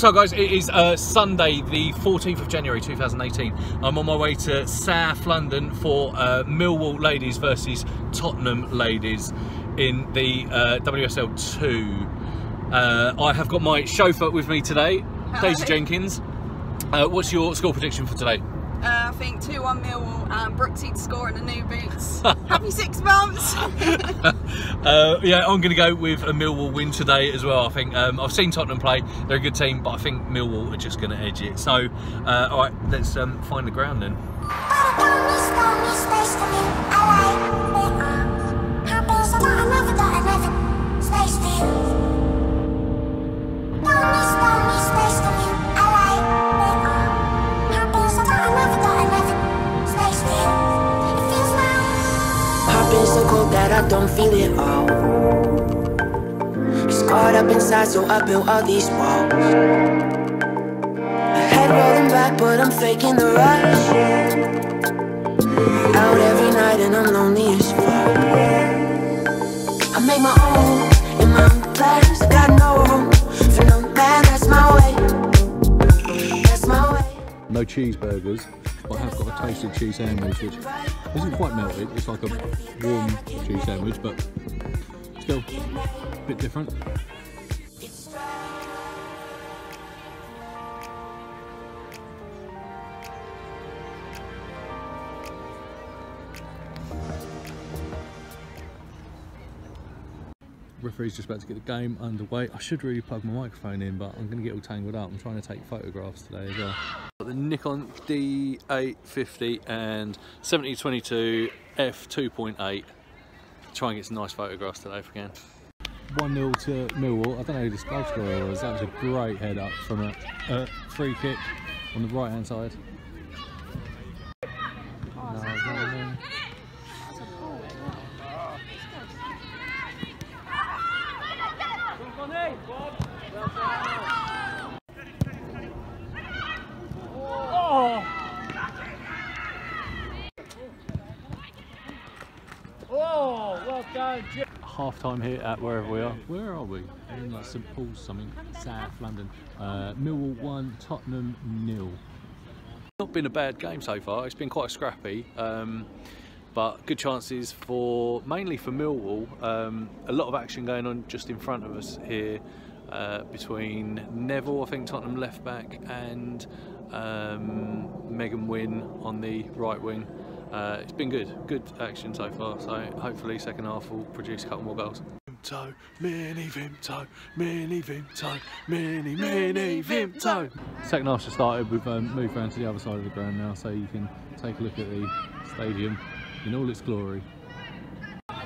So guys, it is uh, Sunday the 14th of January 2018. I'm on my way to South London for uh, Millwall ladies versus Tottenham ladies in the uh, WSL 2. Uh, I have got my chauffeur with me today, Daisy Jenkins. Uh, what's your score prediction for today? Uh, I think 2 1 Millwall and Brooksy to score in the new boots. Happy six months! uh, yeah, I'm going to go with a Millwall win today as well. I think um, I've seen Tottenham play; they're a good team, but I think Millwall are just going to edge it. So, uh, all right, let's um, find the ground then. I don't feel it all. Scarred up inside so I built all these walls. My head rolling back but I'm faking the rush Out every night and I'm lonely as fuck. I make my own in my own plans Got no room for no man, that's my way. That's my way. No cheeseburgers but I have got a toasted cheese sandwich isn't quite melted, it's like a warm cheese sandwich but still a bit different. referee's just about to get the game underway. I should really plug my microphone in, but I'm going to get all tangled up. I'm trying to take photographs today as well. Got the Nikon D850 and 7022 f2.8. Try and get some nice photographs today if we can. 1-0 to Millwall. I don't know who this goal scorer was. That was a great head up from a, a free kick on the right hand side. Half time here at wherever we are. Where are we? in like St Paul's something, South London. Uh, Millwall 1, Tottenham nil. Not been a bad game so far, it's been quite scrappy. Um, but good chances for mainly for Millwall. Um, a lot of action going on just in front of us here uh, between Neville, I think Tottenham left back, and um, Megan Wynne on the right wing. Uh, it's been good, good action so far. So hopefully second half will produce a couple more goals. Vimto, mini Vimto, mini Vimto, mini mini Vimto. Second half just started. We've um, moved around to the other side of the ground now, so you can take a look at the stadium in all its glory.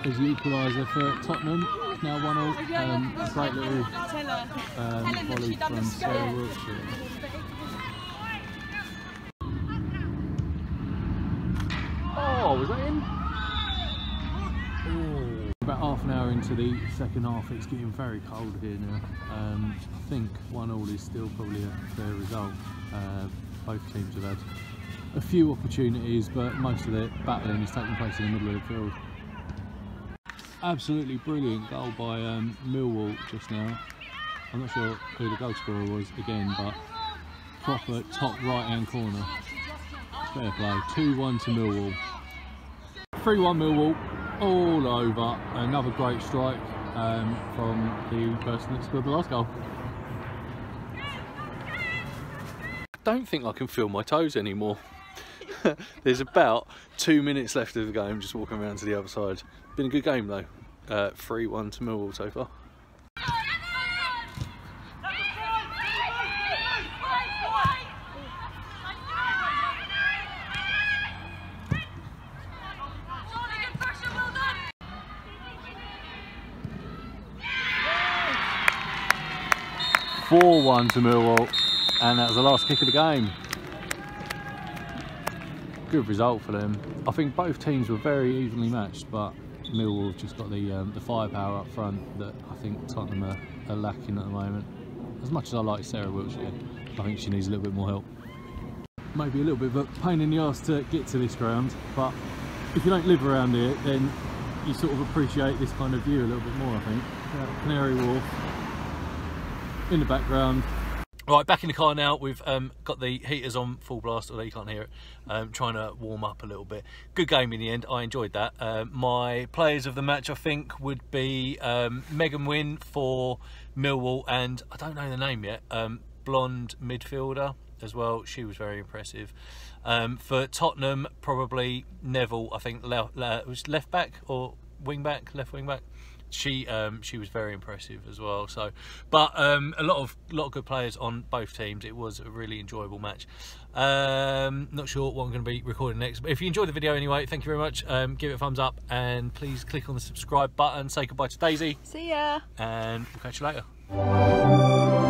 There's the equaliser for Tottenham. Now one all. Um, a great little um, volley from Sarah Wiltshire. Oh, was that in? About half an hour into the second half, it's getting very cold here now. Um, I think one all is still probably a fair result. Uh, both teams have had a few opportunities, but most of the battling is taking place in the middle of the field. Absolutely brilliant goal by um, Millwall just now. I'm not sure who the goal scorer was again, but proper top right hand corner. Fair play. 2-1 to Millwall. 3-1 Millwall all over. Another great strike um, from the person that scored the last goal. I don't think I can feel my toes anymore. There's about two minutes left of the game, just walking around to the other side. Been a good game though. 3-1 uh, to Millwall so far. 4-1 to Millwall and that was the last kick of the game. Good result for them. I think both teams were very evenly matched but Millwall have just got the um, the firepower up front that I think Tottenham are, are, lacking at the moment. As much as I like Sarah Wiltshire, I think she needs a little bit more help. Maybe a little bit of a pain in the arse to get to this ground but if you don't live around here then you sort of appreciate this kind of view a little bit more I think. Canary Wharf in the background. Right, back in the car now. We've um, got the heaters on full blast, although you can't hear it. Um, trying to warm up a little bit. Good game in the end. I enjoyed that. Um, my players of the match, I think, would be um, Megan Wynne for Millwall, and I don't know the name yet. Um, blonde midfielder as well. She was very impressive. Um, for Tottenham, probably Neville. I think le- le- was left back or wing back, left wing back she um, she was very impressive as well. So, but um, a lot of lot of good players on both teams. It was a really enjoyable match. Um, not sure what I'm going to be recording next, but if you enjoyed the video anyway, thank you very much. Um, give it a thumbs up and please click on the subscribe button. Say goodbye to Daisy, See ya. and we'll catch you later.